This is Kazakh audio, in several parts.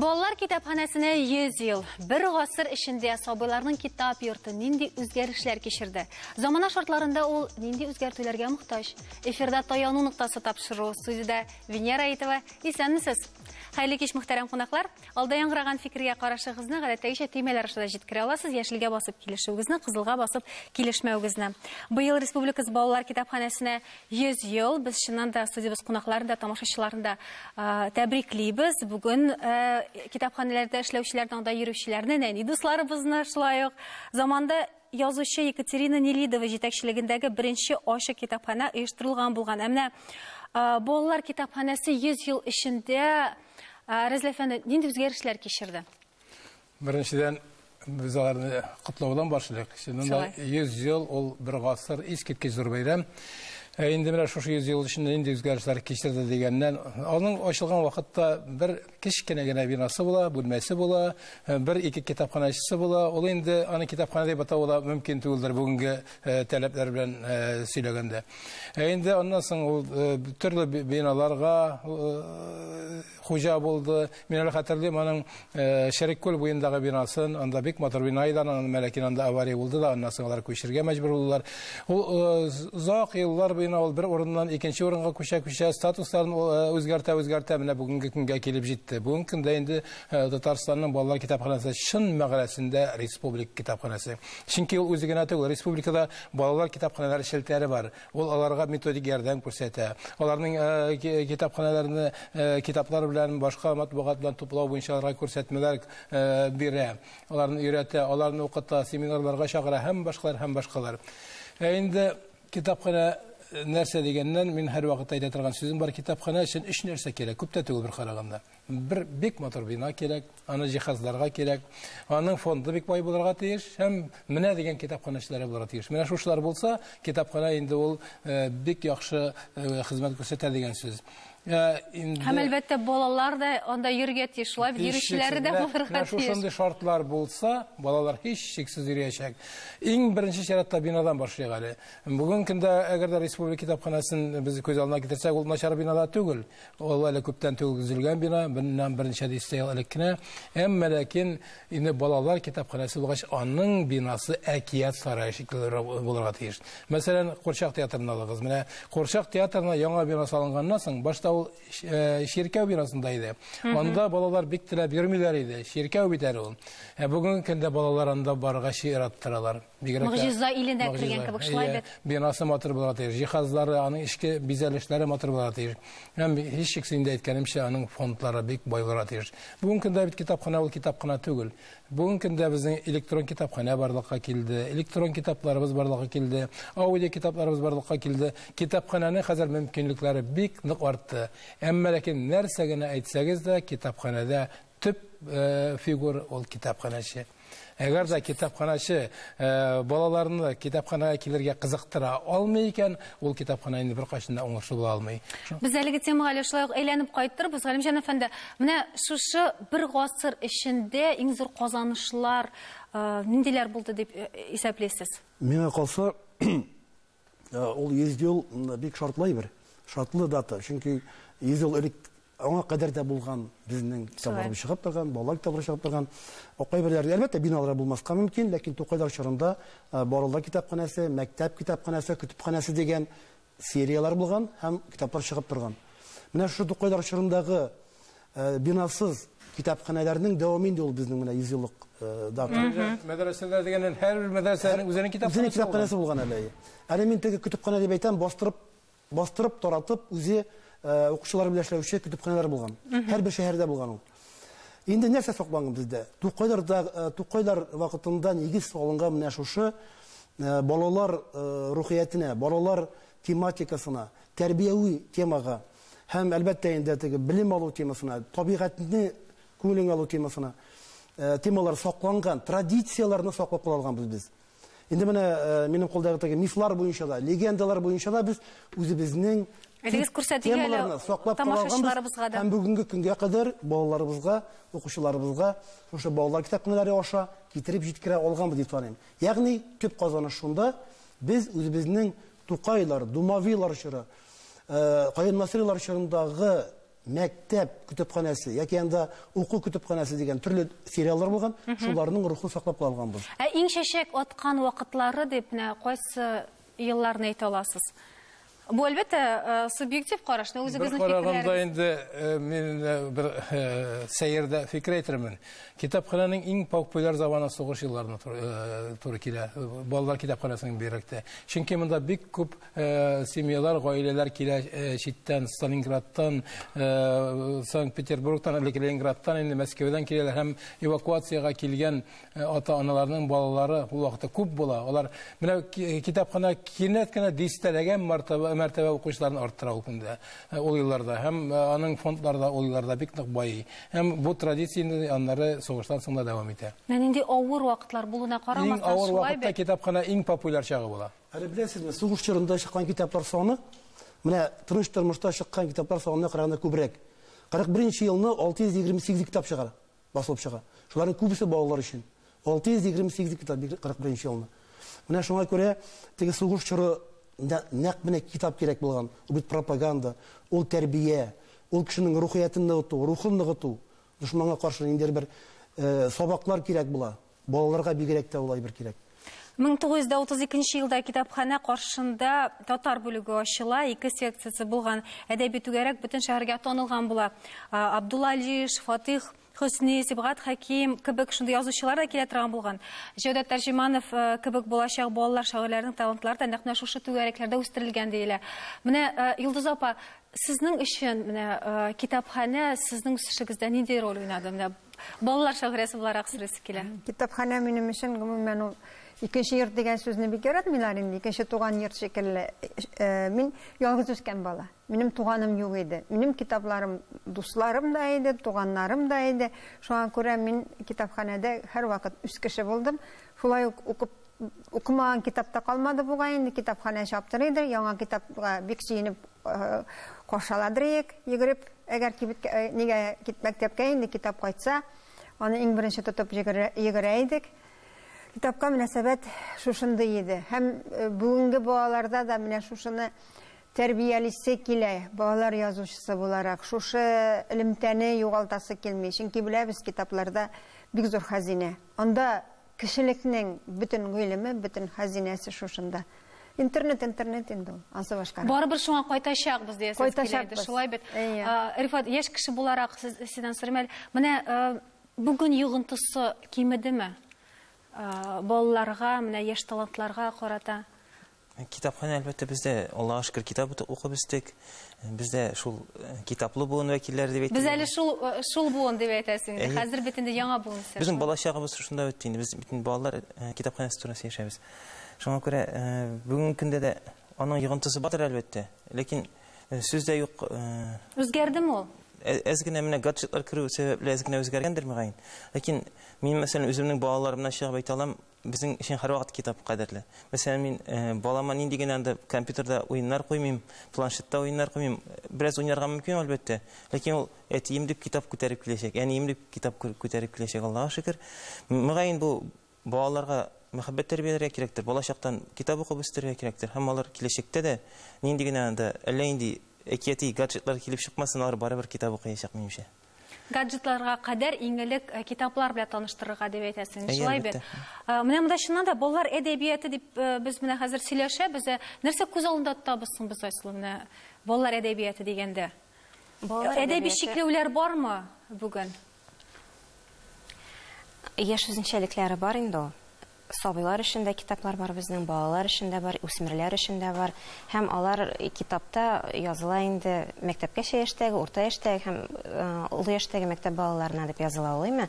Балалар китапханәсенә 100 ел. Бер гасыр эчендә сабыйларның китап йорты нинди үзгәрешләр кичерде? Замана шартларында ул нинди үзгәртүләргә мохтаҗ? Эфирда таяну нуктасы тапшыру студиядә Венера Әйтова. Исәнмесез? Хәйле кич мөхтәрәм кунаклар. Алда яңгыраган фикергә карашыгызны гадәттәгечә төймәләр аша җиткерә аласыз. Яшелгә басып килешүегезне, кызылга басып килешмәүегезне. Быел республикабыз балалар китапханәсенә 100 ел. Без чыннан да студиябыз кунакларын да, тамашачыларын да а, тәбриклибез. Бүген а, китапханәләрдә эшләүчеләрнең да йөрүчеләрне, нәни дусларыбызны шулай ук заманда язучы Екатерина Нелидова җитәкчелегендәге беренче ачык китапханә оештырылган булган. Ә менә а, балалар китапханәсе 100 ел эчендә Рәзлә әфәнде, нинди үзгәрешләр кичерде? Беренчедән без аларны котлаудан башлыйк. Шунда 100 ел ул бер гасыр искиткеч зур бәйрәм. Ә инде менә шушы 100 ел эчендә нинди үзгәрешләр кичерде дигәннән, аның ачылган вакытта бер кичкенә генә бинасы була, бүлмәсе була, бер ике китапханәчесе була. Ул инде аны китапханә дип атау да мөмкин түгелдер бүгенге таләпләр белән сөйләгәндә. Ә инде аннан соң ул төрле биналарга хуҗа булды. Мин әле хәтерлим аның буендагы бинасын, анда бик матур бина иде, анда авария булды да, аннан соң алар күчергә мәҗбүр булдылар. Ул зак еллар буена ул бер урыннан икенче урынга күчә күчә статусларын үзгәртә үзгәртә менә бүгенге көнгә килеп җитте. Бүген көндә инде Татарстанның балалар китапханәсе чын мәгънәсендә республик китапханәсе. Чөнки ул үзе генә түгел, республикада балалар китапханәләре шелтәре бар. Ул аларга методик ярдәм күрсәтә. Аларның китапханәләрне китаплар белән башка матбугат белән туплау буенча аларга күрсәтмәләр бирә. Аларны өйрәтә, аларны укыта, семинарларга чакыра һәм башкалар һәм башкалар. Инде китапханә нәрсә дигәннән мин һәр вакыт әйтә торган бар китапханә өчен өч нәрсә кирәк күп тә түгел бер караганда бер бик матур бина кирәк аны җиһазларга кирәк аның фонды бик бай булырга тиеш һәм менә дигән китапханәчеләре булырга тиеш. Менә шушылар булса китапханә инде ул бик яхшы хезмәт күрсәтә дигән Һәм әлбәттә балалар да анда йөргә тиеш, шулай йөрүчеләре дә булырга тиеш. Шушындый шартлар булса, балалар һич шиксез йөрәчәк. Иң беренче чиратта бинадан башлыйк әле. Бүген көндә әгәр дә республика китапханәсен без күз алдына китерсәк, ул начар бинада түгел. Ул әле күптән төзелгән бина, биннан беренче дистә ел элек кенә. Әмма ләкин инде балалар китапханәсе булгач, аның бинасы әкият сарае шикелле булырга тиеш. Мәсәлән, Курчак театрын алыгыз. Менә Курчак театрына яңа бина салынганнан соң башта ул ширкәү бинасында иде. Анда балалар бик теләп йөрмиләр иде. Ширкәү бит әле ул. Ә бүгенге көндә балалар анда барырга шиrat торалар. Мөгҗиза иленә кергән кебек шулай бит. Бинасы матур була тиеш. Җиһазлары, аның эчке бизәлешләре матур була тиеш. Һәм һич шиксез инде әйткәнемчә, аның фондлары бик бай була тиеш. Бүгенге көндә бит китапхана ул китапхана түгел. Бүгенге көндә безнең электрон китапхана барлыкка килде. Электрон китапларыбыз барлыкка килде. Аудио китапларыбыз барлыкка килде. Китапхананың хәзер мөмкинлекләре бик нык артты. Әмма ләкин нәрсә генә әйтсәгез дә, китапханәдә төп фигур ул китапханәче. Әгәр дә китапханачы балаларны китапханага килергә кызыктыра алмый икән, ул китапхана инде бер кайчан да уңышлы була алмый. Без әлеге темага әле шулай ук әйләнеп кайттырбыз. Галимҗан әфәнде, менә шушы бер гасыр эчендә иң зур казанышлар ниндиләр булды дип исәпләйсез? Миңа калса, ул 100 ел бик шартлы бер. Шартлы дата, чөнки 100 ел элек аңа кадәр дә булган безнең китапларыбыз чыгып торган, балалар китаплары чыгып торган. Окай берләрдә әлбәттә биналар булмаска мөмкин, ләкин Тукайдар чорында балалар китапханәсе, мәктәп китапханәсе, көтүпханәсе дигән сериялар булган һәм китаплар чыгып торган. Менә шушы Тукайдар чорындагы бинасыз китапханәләрнең дәвам инде ул безнең менә 100 еллык дата. Мәдрәсәләр һәр бер мәдрәсәнең үзенең китапханәсе. Булган әле. Әле мин теге көтүпханә дип әйтәм, бастырып, бастырып, таратып, үзе укучылар белән эшләүче көтүпханәләр булган. Һәр бер шәһәрдә булган ул. Инде нәрсә сакланган бездә? Тукайларда Тукайлар вакытында нигез салынган менә шушы балалар рухиятенә, балалар тематикасына, тәрбияви темага һәм әлбәттә инде теге белем алу темасына, табигатьне күңелеңә алу темасына темалар сакланган, традицияларны саклап калган без. Инде менә минем кулдагы теге мифлар буенча да, легендалар буенча да без үзебезнең Әдегез күрсәтүгә тамашачыларыбызга да. Һәм бүгенге көнгә кадәр балаларыбызга, укучыларыбызга шушы балалар китапханәләре аша китереп җиткерә алганбыз дип саныйм. Ягъни төп казаныш шунда, без үзебезнең Тукайлар, Думавилар чоры, Кайын Насырлар чорындагы мәктәп көтөпханәсе яки анда уку көтөпханәсе деген төрле сериаллар булган шуларның рухын саклап калганбыз Ә иң шәшәк аткан вакытлары дип менә кайсы елларны әйтә аласыз? Бу әлбәттә э, субъектив фикерләрегез. инде э, мин э, бер э, сәердә фикер әйтермен. Китапхананың иң популяр заманы туры э, туры килә. Балалар китапханасының бирәктә. Чөнки монда бик күп э, семьялар, гаиләләр килә читтән, Сталинградтан, э, Санкт-Петербургтан, әле Ленинградтан, инде Мәскәүдән киләләр һәм эвакуацияга килгән э, ата-аналарның балалары ул вакытта күп була. Алар менә ки- китапхана кинәт кенә дистәләгән мәртәбә мәртәбә укучыларын арттыра ул көндә. Э, Ул елларда һәм э, аның фондларда ул елларда бик нык бай. Һәм бу традиция инде аннары сугыштан соң да дәвам итә. Менә нинди авыр вакытлар булуына Иң карамастан авыр вакытта китапхана иң популяр чагы була. Әле беләсезме, сугыш чорында чыккан китаплар саны менә тыныч тормышта чыккан китаплар санына караганда күбрәк. 41 елны 628 китап чыгара, басылып чыга. Шуларның күбесе балалар өчен. 628 китап 41 елны. Менә шуңа күрә теге сугыш чоры нә- нәкъ менә китап кирәк булган. Ул бит пропаганда, ул тәрбия, ул кешенең рухиятын ныгыту, рухын ныгыту. Дошманга каршы инде бер э, сабаклар кирәк була. Балаларга бигрәк тә улай бер кирәк. 1932 елда китапхана каршында татар бүлеге ачыла, ике секциясе булган әдәби түгәрәк бөтен шәһәргә танылган була. Абдулла Алиш, Фатих Хөсни, Сибгат Хаким кебек шундый язучылар да килә торган булган. Җәүдәт Тәрҗеманов э, кебек булачак балалар шагыйрьләрнең талантлары да менә шушы түгәрәкләрдә үстерелгән диелә. Менә э, Йолдыз апа, сезнең өчен менә э, китапханә сезнең үсешегездә нинди роль уйнады? Менә балалар шагыйрәсе буларак сөйләсе килә. Китапхана гомумән ул икенче йорт дигән сүзне бик яратмыйлар инде. Икенче туган йорт шикелле. Мин ялгыз үскән бала. Минем туганым юк иде. Минем китапларым дусларым да иде, туганнарым да иде. Шуңа күрә мин китапханәдә һәр вакыт үз кеше булдым. Шулай ук укып укымаган китапта калмады бугай инде китапхана чаптыр иде. Яңа китапка бик сөенеп кашаладыр идек, йөгереп, әгәр кибет э, нигә мәктәпкә инде китап кайтса, аны иң беренче тотып йөгерә идек. Китапка мөнәсәбәт шушындый иде. Һәм э, бүгенге балаларда да менә шушыны тәрбиялисе килә, балалар язучысы буларак. Шушы элемтәне югалтасы килми. Чөнки беләбез китапларда бик зур хәзинә. Анда кешелекнең бөтен гыйлеме, бөтен хәзинәсе шушында. Интернет, интернет инде ул. Асы башка. Барыбер шуңа кайтачакбыз диясез Кайтачакбыз. Шулай бит. Әйе. А, Рифат, яшь кеше буларак сез- сездән сорыйм әле. Менә а, бүген йогынтысы кимедеме? А, Балаларга, менә яшь талантларга карата. Китапхана әлбәттә бездә Аллаһка шөкер китап укып үстек. Бездә шул э, китаплы буын вәкилләре дип Без әйтәләр. әле шул шул буын дип әйтәсең. инде. Хәзер бит инде яңа буын. Безнең бала чагыбыз шунда үтте инде. Без бөтен балалар китапханасы турында яшәбез. Шуңа күрә бүгенге көндә дә аның йогынтысы батыр әлбәттә. Ләкин сүз дә юк. э, Үзгәрдеме ул? Ә- Әз генә менә гаджетлар керү сәбәпле әз генә үзгәргәндер мөгаен. Ләкин мин мәсәлән үземнең балаларымна чыгып әйтә алам, безнең өчен һәрвакыт китап кадерле. Мәсәлән, мин э, балама нинди генә анда компьютерда уеннар куймыйм, планшетта уеннар куймыйм. Бераз уйнарга мөмкин әлбәттә. Ләкин ул әтием дип китап күтәреп киләчәк. Әнием дип китап кү- күтәреп киләчәк, Аллаһка шөкер. Мөгаен бу балаларга мәхәббәт тәрбияләргә кирәктер. Балачактан китап укып үстерергә кирәктер. Һәм алар киләчәктә дә нинди генә анда әллә инде әкияти гаджетлар килеп чыкмасын, алар укыячак минемчә. гаджетларга кадәр иң элек э, китаплар белән таныштырырга дип әйтәсең. Әйе, Шулай бит. әлбәттә. А, Менә монда чыннан да балалар әдәбияты дип э, без менә хәзер сөйләшәбез. Ә Нәрсә күз алдында Айсылу менә балалар әдәбияты дигәндә? Балалар Әдәби әдәбияты- чикләүләр бармы бүген? Яшь үзенчәлекләре бар инде. Сабыйлар өчен дә китаплар бар безнең, балалар өчен дә бар, үсмерләр өчен дә бар. Һәм алар китапта языла инде мәктәпкәчә яшьтәге, урта яшьтәге һәм э, олы яшьтәге мәктәп балаларына дип языла алыймы.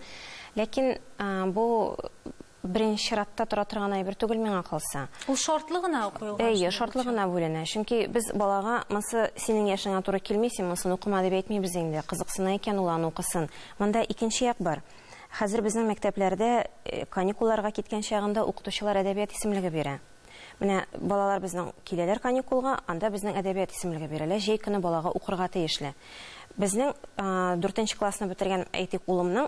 Ләкин э, бу беренче чиратта тора торган әйбер түгел миңа калса. Ул шартлы гына куелган. Әйе, шартлы гына бүленә. Чөнки без балага монсы синең яшеңә туры килми, син монысын укыма дип әйтмибез инде. Кызыксына икән ул аны укысын. Монда икенче як бар. Хәзер безнең мәктәпләрдә э, каникулларга киткән чагында укытучылар әдәбият исемлеге бирә. Менә балалар безнең киләләр каникулга, анда безнең әдәбият исемлеге бирәләр. Җәй көне балага укырга тиешле. Безнең 4 классны бетергән әйтик улымның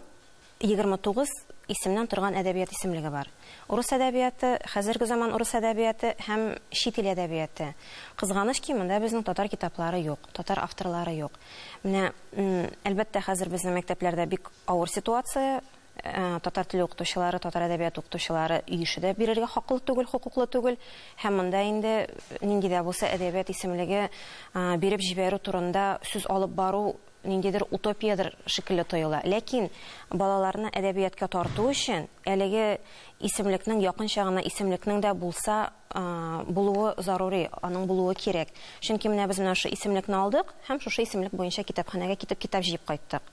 29 исемнән торган әдәбият исемлеге бар. Урыс әдәбияты, хәзерге заман урыс әдәбияты һәм чит ил әдәбияты. Кызганыч ки, монда безнең татар китаплары юк, татар авторлары юк. Менә әлбәттә хәзер безнең мәктәпләрдә бик авыр ситуация, татар теле укытучылары, татар әдәбият укытучылары өйеше дә бирергә хаклы түгел, хукуклы түгел. Һәм монда инде нинди дә булса әдәбият исемлеге э, биреп җибәрү турында сүз алып бару ниндидер утопиядыр шикелле тоела. Ләкин балаларны әдәбиятка тарту өчен әлеге исемлекнең якынча гына исемлекнең дә булса э, булуы зарури, аның булуы кирәк. Чөнки менә без менә шу исемлекне алдык һәм шушы исемлек буенча китапханәгә китеп китап җыеп кайттык.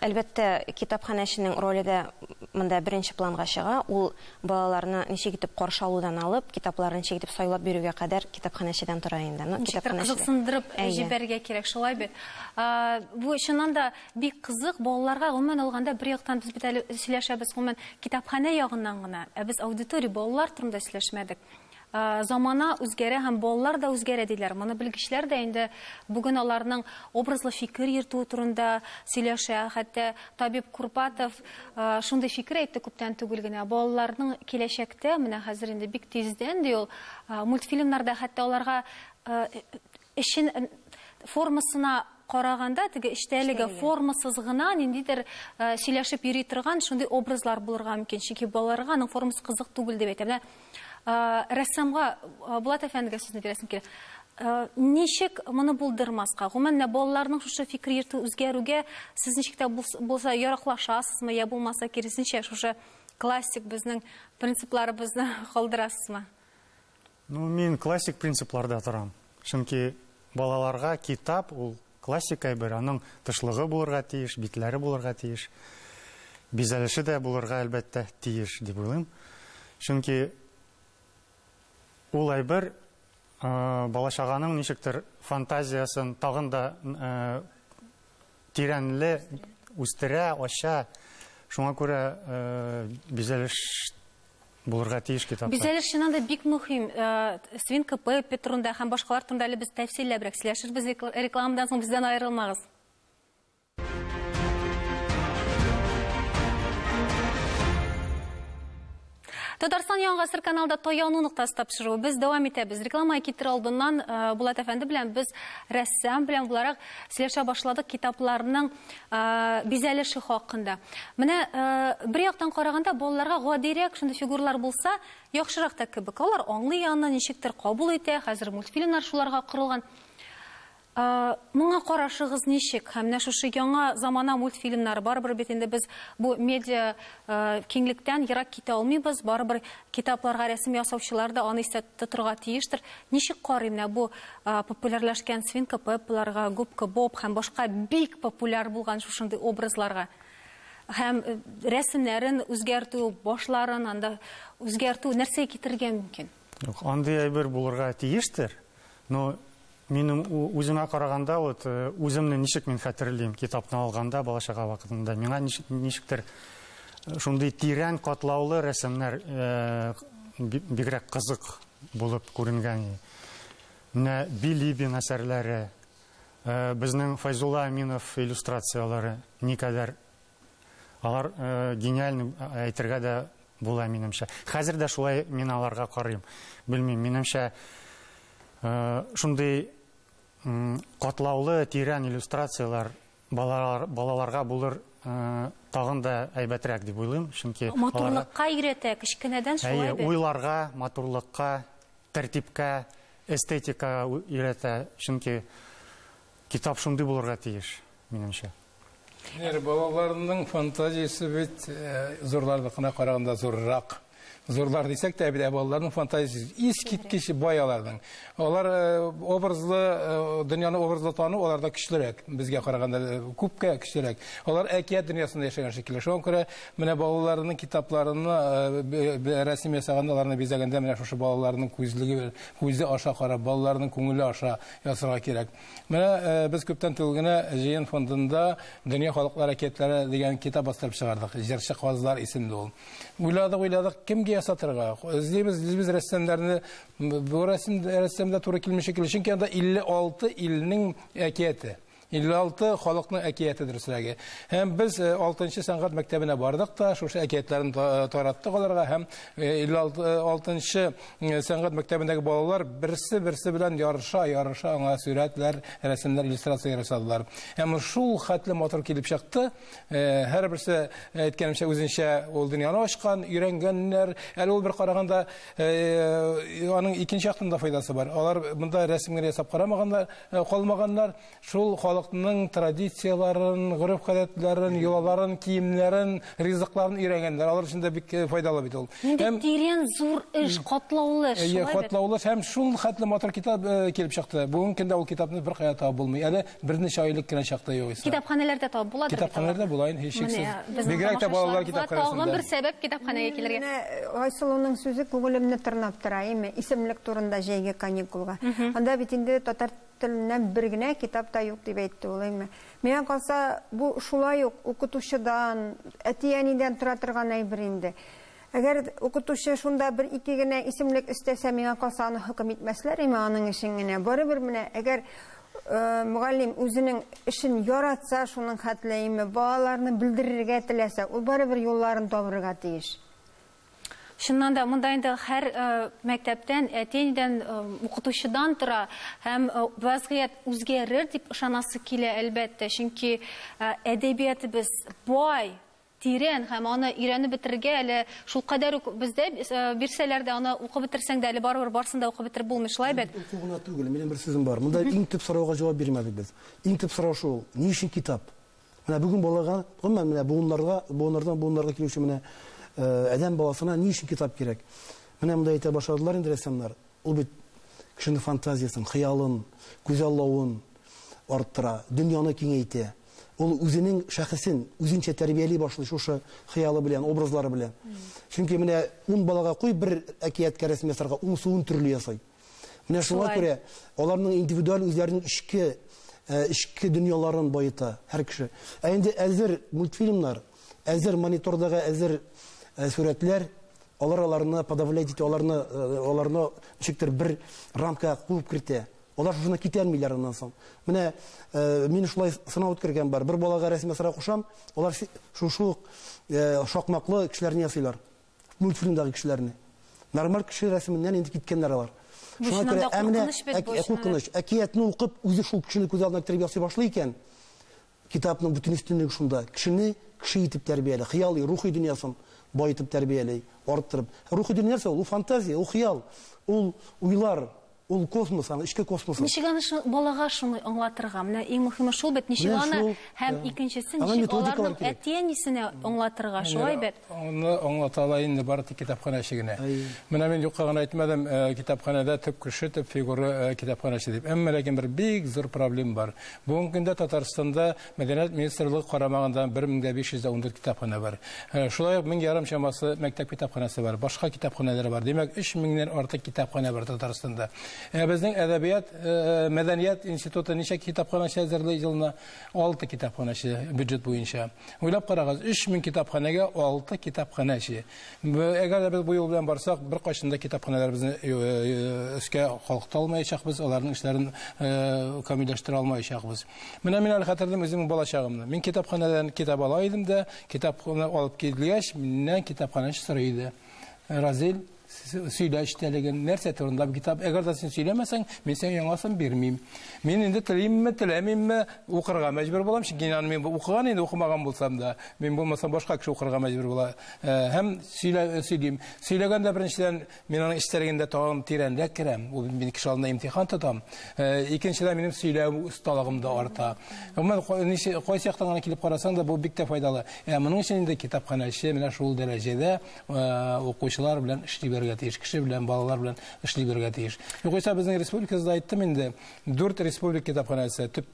Әлбәттә, китапханәченең роле дә монда беренче планга чыга. Ул балаларны ничек итеп каршы алудан алып, китапларын ничек итеп сайлап бирүгә кадәр китапханәчедән тора инде. Ну, кызыксындырып җибәргә кирәк, шулай бит. Бу чыннан да бик кызык балаларга гомумән алганда бер яктан без бит әле сөйләшәбез гомумән китапханә ягыннан гына, ә без аудитория балалар турында сөйләшмәдек. А, Замана үзгәрә һәм балалар да үзгәрә диләр. Моны белгечләр дә инде бүген аларның образлы фикер йөртү турында сөйләшә. Хәтта Табиб Курпатов а, шундый фикер әйтте күптән түгел генә. Балаларның киләчәктә менә хәзер инде бик тиздән ди ул а, мультфильмнарда хәтта аларга эшен э, формасына караганда теге эчтәлеге формасыз гына ниндидер э, сөйләшеп йөри торган шундый образлар булырга мөмкин. Чөнки балаларга аның формасы кызык түгел дип әйтәм. Э, Булат бирәсем килә. Э, Ничек моны булдырмаска? Гомумән менә балаларның шушы фикер йөртү үзгәрүгә сез ничек тә булс- булса яраклашасызмы, я булмаса киресенчә шушы классик безнең принципларыбызны калдырасызмы? Ну, мин классик принципларда торам. Чөнки балаларга китап ул классик әйбер, аның тышлыгы булырга тиеш, битләре булырга тиеш. Бизәлеше дә булырга әлбәттә тиеш дип уйлыйм. Чөнки ул әйбер э, балачаганың ничектер фантазиясын тагын да тирәнле үстерә, ача. Шуңа күрә бизәлеш булырга тиеш китапта. Бизәлеш чыннан да бик мөһим. Свинка Пеппи турында һәм башкалар турында әле без тәфсилләбрәк сөйләшербез. Рекла- Рекламадан соң бездән аерылмагыз. Татарстан яңа гасыр каналда таяну нуктасы тапшыру. Без дәвам итәбез. Реклама китер алдыннан э, Булат әфәнде белән без рәссам белән буларак сөйләшә башладык китапларның э, бизәлеше хакында. Менә э, бер яктан караганда балаларга гадирәк шундый фигуралар булса, яхшырак та кебек. Алар аңлый аны ничектер кабул итә. Хәзер мультфильмнар шуларга. Ә, Моңа карашыгыз ничек? Һәм менә замана мультфильмнары барыбер бит инде без бу медиа киңлектән ерак китә алмыйбыз. Барыбер китапларга рәсем ясаучылар да аны истә тоторга тиештер. Ничек карый менә бу популярлашкан свинка пеппаларга, губка боб һәм башка бик популяр булган шушындый образларга? Һәм э, рәсемнәрен үзгәртү, башларын анда үзгәртү нәрсә китергә мөмкин? Андый әйбер булырга тиештер. Но минем у- үземә караганда вот э, үземне ничек мин хәтерлим китапны алганда балачага вакытында миңа ничек- ничектер э, шундый тирән катлаулы рәсемнәр э, би- бигрәк кызык булып күренгән. Менә Билибин әсәрләре, безнең Файзулла Аминов иллюстрациялары никадәр алар гениальный әйтергә дә була минемчә. Хәзер дә шулай мин аларга карыйм. Белмим, минемчә шундый м, катлаулы тирән иллюстрациялар балалар, балаларга булыр э, тагын да әйбәтрәк дип уйлыйм. Чөнки Матурлыкка өйрәтә, кечкенәдән шулай Әйе, уйларга, матурлыкка, тәртипкә, эстетикага өйрәтә. Чөнки китап шундый булырга тиеш, минемчә. Нер балаларның фантазиясы бит э, зурлардыкына караганда зуррак. Зурлар дисәк тә бит ә балаларның фантазиясы искиткеч баяларның. Алар э, образлы э, дөньяны образлы тану аларда көчлерәк. Безгә караганда э, күпкә көчлерәк. Алар әкият дөньясында яшәгән шикелле. Шуңа күрә менә балаларның китапларына э, бе- бе- рәсем ясаганда аларны бизәгәндә менә шушы балаларның күзлеге күзе аша карап, балаларның күңеле аша ясарга кирәк. Менә э, без күптән түгел генә җыен фондында Дөнья халыклар әкиятләре дигән китап бастырып чыгардык. Җырчы казлар исемле ул. Уйладык, уйладык, кемгә ясатырга? Эзлибез, эзлибез рәссамнарны. Бу рәсем рәссамда туры килмеше килә. Чөнки анда 56 илнең әкияте. 56 халыкның әкияте дөресрәге. Һәм без 6нчы сәнгать мәктәбенә бардык та, шушы әкиятләрне тараттык аларга һәм 56нчы сәнгать мәктәбендәге балалар берсе берсе белән ярыша, ярыша аңа сүрәтләр, рәсемнәр, иллюстрация ясадылар. Һәм шул хәтле мотор килеп чыкты. Һәр берсе әйткәнемчә үзенчә ул дөньяны ачкан, өйрәнгәннәр. Әле ул бер караганда аның икенче яктан да файдасы бар. Алар монда рәсем ясап карамаганнар, калмаганнар. Шул халыкның традицияларын, гореф-гадәтләрен, йолаларын, киемнәрен, ризыкларын өйрәнгәннәр. Алар өчен дә бик файдалы бит ул. Тирән зур эш, катлаулы эш. Әйе, катлаулы һәм шул хәтле мотор китап килеп чыкты. Бүген көндә ул китапны бер кая табып булмый. Әле бер ничә айлык кенә чакта югыйсә. Китапханәләрдә табып була. Китапханәләрдә була инде һичшиксез. Бигрәк тә балалар китапханәсендә. Тагын бер сәбәп китапханәгә килергә. Айсылуның сүзе күңелемне тырнап тора, име, исемлек турында җәйге каникулга. Анда бит инде татар теленнән бер генә китап та юк дип әйтте ул, име. Миңа калса, бу шулай ук укытучыдан, әти-әнидән тора торган әйбер инде. Әгәр укытучы шунда бер ике генә исемлек өстәсә, миңа калса аны хөкем итмәсләр име аның эшен генә. Барыбер менә әгәр мөгаллим үзенең эшен яратса, шуның хәтле име, балаларны белдерергә теләсә, ул барыбер юлларын табырга тиеш. Шуннан да монда инде һәр мәктәптән, әтинидән, укытучыдан тора һәм вазгыять үзгәрер дип ышанасы килә әлбәттә, чөнки әдәбиятыбыз бай, тирән һәм аны өйрәнеп бетергә әле шул кадәр үк бездә бирсәләр дә аны укып бетерсәң дә әле барыбер барсын да укып бетереп булмый шулай бит. Укугына түгел, минем бер сүзем бар. Монда иң төп сорауга җавап бирмәдек без. Иң төп сорау шул: ни өчен китап? Менә бүген балага, менә буыннарга, буыннардан буыннарга килүче менә әдәм баласына ни өчен китап кирәк? Менә монда әйтә башладылар инде рәссамнар. Ул бит кешенең фантазиясын, хыялын, күзаллавын арттыра, дөньяны киңәйтә. Ул үзенең шәхесен үзенчә тәрбияли башлый шушы хыялы белән, образлары белән. Чөнки менә ун балага куй бер әкияткә рәсем ясарга, ун суын төрле ясый. Менә шуңа күрә аларның индивидуаль үзләренең ичке ичке дөньяларын байыта һәр кеше. Ә инде әзер мультфильмнар, әзер монитордагы әзер сүрәтләр алар аларны подавлять итә, аларны аларны ничектер бер рамка куып кертә. Алар шуны китәлмиләр аннан соң. Менә мин шулай сынау үткәргән бар. Бер балага рәсем ясарга кушам, алар шушы шакмаклы кешеләрне ясыйлар. Мультфильмдагы кешеләрне. Нормаль кеше рәсеменнән инде киткәннәр алар. Шуңа күрә әмнә куркыныч, әкиятне укып, үзе шул кешене күз алдына китереп ясый башлый икән. Китапның бүтән өстенлеге шунда. Кешене кеше итеп тәрбияле, хыялый, рухи дөньясын байытып тәрбиялей, арттырып. Рухи дөнья нәрсә? Ул фантазия, ул хыял, ул уйлар, ул космос, аны ичке космос. Ничек аны балага шуны аңлатырга? Менә иң мөһиме шул бит, ничек аны һәм икенчесе ничек аларның әтиәнисенә аңлатырга, шулай бит. Аны аңлата ала инде бары тик китапхана ишегенә. Менә мин юкка гына әйтмәдем, китапханәдә төп кеше, төп фигура китапханачы дип. Әмма ләкин бер бик зур проблем бар. Бүгенге көндә Татарстанда мәдәният министрлыгы карамагында 1514 китапхана бар. Шулай ук 1000 ярым чамасы мәктәп китапханасы бар, башка китапханалар бар. Димәк, 3000 дән артык китапхана бар Татарстанда. Безнең әдәбият, мәдәният институты ничә китапханасы әзерләй елына 6 китапханасы бюджет буенча. Уйлап карагыз, 3000 китапханәгә 6 китапханасы. Әгәр без бу ел белән барсак, бер кайчанда китапханаларыбызны өскә халыкта алмаячакбыз, аларның эшләрен камилләштерә алмаячакбыз. Менә мин әле хәтердәм үземнең балачагымны. Мин китапханадан китап ала идем дә, китапхана алып килгәч, миннән китапханачы сорый иде. Разил сөйлә эчтәлеген нәрсә турында бу китап әгәр дә син сөйләмәсәң мин сиңа яңасын бирмим мин инде телимме теләмимме укырга мәҗбүр булам чөнки аны мин укыган инде укымаган булсам да мин булмасам башка кеше укырга мәҗбүр була һәм сөйлә сөйлим сөйләгәндә беренчедән мин аның эчтәлегендә тагын тирәнрәк керәм ул мин кеше алдында имтихан тотам икенчедән минем сөйләү осталыгым да арта гомумән кайсы яктан гына килеп карасаң да бу бик тә файдалы моның өчен инде китапханәче менә шул дәрәҗәдә укучылар белән эшли берергә тиеш кеше белән балалар белән эшли бергә тиеш. Югыйсә безнең республикабызда әйттем инде. Дүрт республика китапханасы төп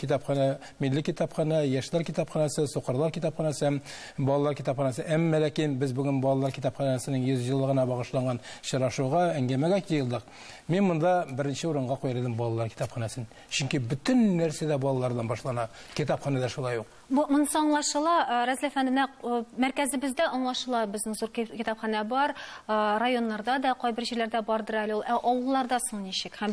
китапхана милли китапхана яшьләр китапханасы сукырлар китапханасы балалар китапханасы әмма ләкин без бүген балалар китапханасының йөз еллыгына багышланган очрашуга әңгәмәгә килдек. Мин монда беренче урынга куйдым балалар китапханасын чөнки бөтен нәрсә дә балалардан башлана. Китапханада шулай ук Бу монысы аңлашыла, Разил әфәнде, менә мәркәзебездә аңлашыла безнең зур ки- китапханә бар, э, районнарда да, кайбер җирләрдә бардыр әле ул. Ә авылларда соң ничек? Һәм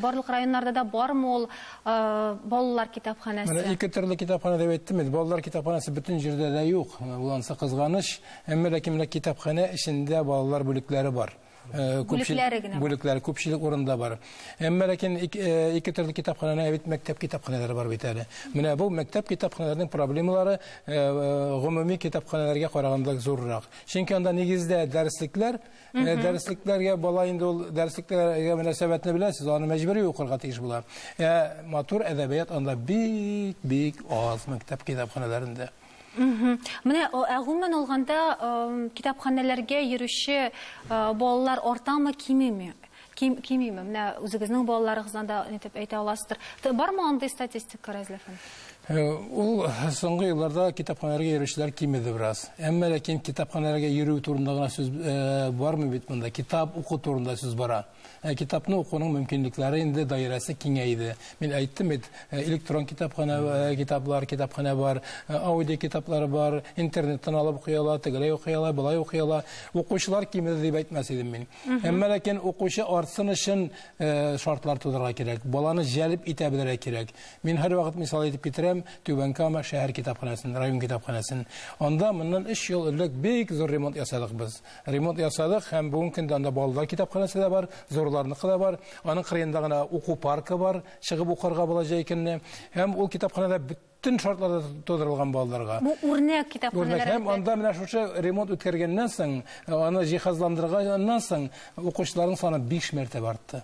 да бармы ул э, балалар Менә китапханәсе? ике төрле китапхана дип әйттем бит. Балалар китапханасы бөтен җирдә дә юк. Ул ансы кызганыч. Әмма ләкин менә китапхана эчендә балалар бүлекләре бар. Э, күпчел- Бүлекләре генә бар. Бүлекләре күпчелек урында бар. Әмма ләкин ик- э, ике төрле китапхана бит мәктәп китапханалары бар бит әле. Менә бу мәктәп китапханаларының проблемалары э, э, гомуми китапханаларга караганда зуррак. Чөнки анда нигездә дәреслекләр, э, дәреслекләргә бала инде ул дәреслекләргә мөнәсәбәтне беләсез, аны мәҗбүри укырга тиеш була. Ә матур әдәбият анда бик бик аз мәктәп китапханаларында. Менә ә гомумән алганда китапханәләргә йөрүче э, балалар артамы, кимиме? Ким, кимиме? Менә үзегезнең балаларыгыздан да ни дип әйтә. Т- Бармы андый статистика, Ул соңгы елларда китапханаларга йөрүчеләр кимеде бераз. Әмма ләкин китапханаларга йөрү турында гына сүз э, бармы бит монда? Китап уку турында сүз бара. Ә, Китапны укуның мөмкинлекләре инде даирәсе киңәйде. Мин әйттем бит, э, электрон китапхана э, китаплар, китапхана бар, э, аудио китаплар бар, интернеттан алып укый ала, тегеләй укый ала, былай укый ала. Укучылар кимеде дип әйтмәс идем мин. Әмма ләкин укучы артсын өчен э, шартлар тудырга кирәк. Баланы җәлеп итә белергә кирәк. Мин һәр вакыт мисал итеп китерәм Түбән Кама шәһәр китапханасын, район китапханасын. Анда моннан 3 ел элек бик зур ремонт ясадык без. Ремонт ясадык һәм бүгенге көндә анда балалар китапханасы да бар, зурларныкы да бар. Аның кырыенда гына уку паркы бар, чыгып укырга була җәй көнне. Һәм ул китапханада бөтен шартлар тудырылган балаларга. Бу үрнәк китапханәләр. һәм анда менә шушы ремонт үткәргәннән соң, аны җиһазландырганнан соң укучыларның саны 5 мәртәбә артты.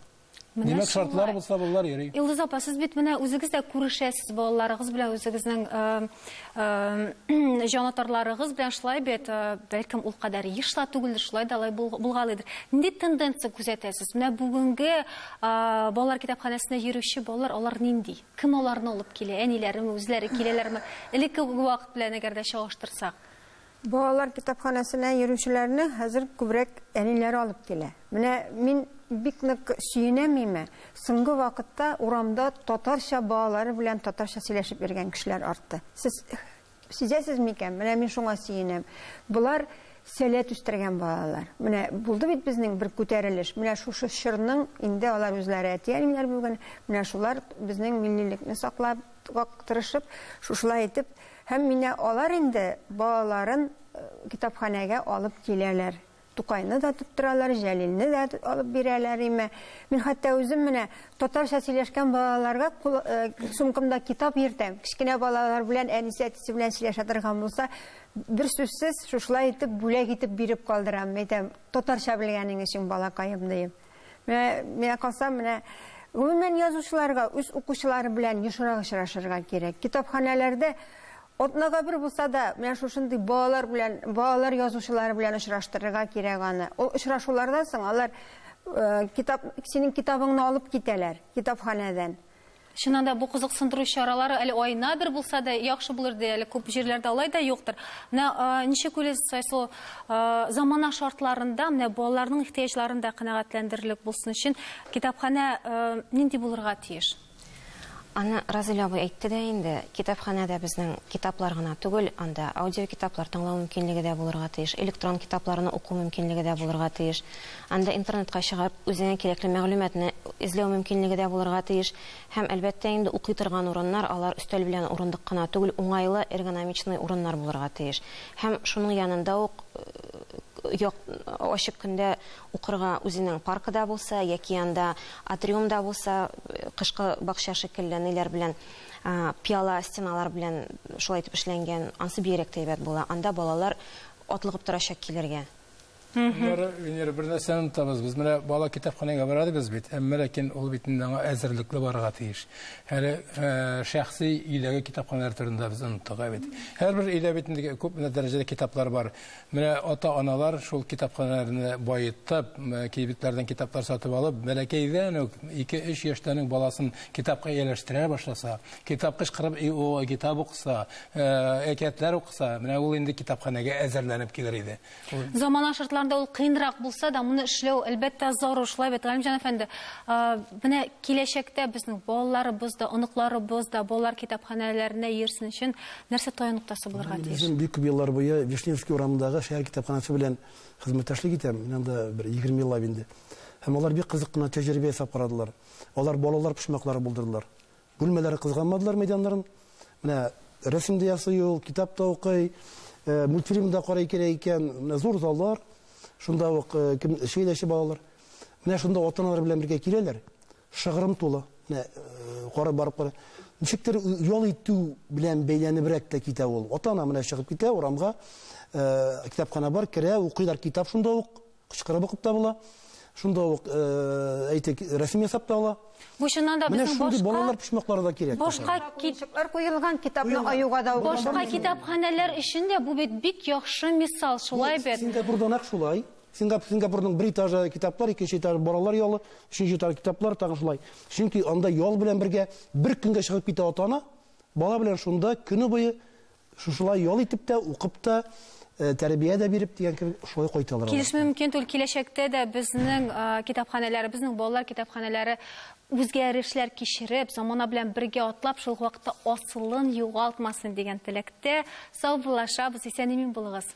Димәк шартлар булса балалар йөри. Илдыз апа, сез бит менә үзегез дә күрешәсез балаларыгыз белән, үзегезнең э, э, җанатарларыгыз белән шулай бит, э, бәлкем ул кадәр еш та түгелдер, шулай да алай бул- булгалыдыр. Нинди тенденция күзәтәсез? Менә бүгенге э, балалар китапханәсенә йөрүче балалар, алар нинди? Кем аларны алып килә? Әниләреме, үзләре киләләрме? Элекке вакыт белән әгәр дә чагыштырсак. Балалар китапханәсенә йөрүчеләрне хәзер күбрәк әниләре алып килә. Менә мин бик нык сөенәм име. Соңгы вакытта урамда татарча балалары белән татарча сөйләшеп йөргән кешеләр артты. Сез сизәсез микән? Менә мин шуңа сөенәм. Булар сәләт үстергән балалар. Менә булды бит безнең бер күтәрелеш. Менә шушы чорның инде алар үзләре әтиәниләр бүген. Менә шулар безнең милливлекне саклап тырышып, шушылай итеп һәм менә алар инде балаларын э, китапханәгә алып киләләр. Тукайны да тоттыралар, Җәлилне дә т- алып бирәләр име. Мин хәтта үзем менә татарча сөйләшкән балаларга кул- э, сумкамда китап йөртәм. Кичкенә балалар белән әнисе әтисе белән сөйләшә торган булса, бер сүзсез шушылай итеп бүләк итеп биреп калдырам. Әйтәм, татарча белгәнең өчен балакаем дием. Менә миңа калса менә гомумән язучыларга үз укучылары белән ешрак очрашырга кирәк. Китапханәләрдә Атнага бер булса да, менә шушындый балалар белән, балалар язучылары белән очраштырырга кирәк аны. Ул очрашулардан соң алар э, китап, синең китабыңны алып китәләр китапханәдән. Чыннан да бу кызыксындыру чаралары әле айна бер булса да яхшы булыр ди, әле күп җирләрдә алай да юктыр. Менә э, ничек уйлыйсыз, Айсыл, э, замана шартларында менә балаларның ихтыяҗларын да канәгатьләндерерлек булсын өчен китапханә нинди булырга тиеш? Аны Разил абый әйтте дә инде, китапханәдә безнең китаплар гына түгел, анда аудио китаплар тыңлау мөмкинлеге дә булырга тиеш, электрон китапларны уку мөмкинлеге дә булырга тиеш. Анда интернетка чыгып, үзеңә кирәкле мәгълүматны эзләү мөмкинлеге дә булырга тиеш. Һәм әлбәттә инде укый торган урыннар, алар өстәл белән урындык кына түгел, уңайлы эргономичный урыннар булырга тиеш. Һәм шуның янында ук як ачык көндә укырга үзенең паркы да булса, яки анда атриум да булса, кышкы бакча шикелле ниләр белән а, пиала стеналар белән шулай итеп эшләнгән, ансы тә әйбәт була. Анда балалар атлыгып торачак килергә. Венера bir нәрсәне табыз. Без менә бала. Әмма ләкин ул бит инде аңа әзерлекле барырга тиеш. Һәр шәхси иләге китапханәләр турында без оныттык бит. Һәр бер илә бит инде күп менә дәрәҗәдә китаплар бар. Менә ата-аналар шул китапханәләрне байытып, кибетләрдән китаплар сатып алып, бәләкәйдән үк 2-3 яшьтәнең баласын шартларында ул кыйынрак булса да, моны эшләү әлбәттә зарур. Шулай бит, Галимҗан әфәнде. А, Менә киләчәктә безнең балаларыбыз да, оныкларыбыз да балалар китапханәләренә йөрсен өчен нәрсә таян ноктасы булырга тиеш? Үзем бик күп еллар буе Вишневский урамындагы шәһәр китапханасы белән хезмәттәшлек итәм. Анда бер 20 еллап инде. Һәм алар бик кызык кына тәҗрибә ясап карадылар. Алар балалар пошмаклары булдырдылар. Бүлмәләре кызганмадылар мәйданнарын. Менә рәсемдә ясый ул, китапта укый, э, мультфильмда карый кирәк икән. Менә зур заллар. Шунда ук э, кем шәйләшә балалар. Менә шунда ата-аналар белән бергә киләләр. Шыгрым тулы. Менә э, кара барып кара. Ничектер ял итү белән бәйләнебрәк тә китә ул. Ата-ана менә чыгып китә урамга. Э, китапхана бар, керә, укыйлар китап шунда ук. Кычкырып укып та була. Шунда ук э, әйтик рәсем ясап та ала. Бу чыннан да безнең шундый балалар башка пошмаклары да кирәк. башка кит Китаплар куелган китапны аюга да башка китапханәләр өчен дә бу бит бик яхшы мисал, шулай бит. Сингапурда нәкъ шулай. Сингап Сингапурның бер этажы китаплар, икенче этажы балалар ялы, өченче этажы китаплар тагын шулай. Чөнки анда ял белән бергә бер көнгә чыгып китә ата-ана, бала белән шунда көне буе шушылай ял итеп тә, укып та, тәрбия дә дигән кебек шулай кайталар. алар. Килешме мөмкин түгел киләчәктә дә безнең а, китапханәләре, безнең балалар китапханәләре үзгәрешләр кичереп, замана белән бергә атлап, шул вакытта асылын югалтмасын дигән теләктә сау булашабыз, исән-имин булыгыз.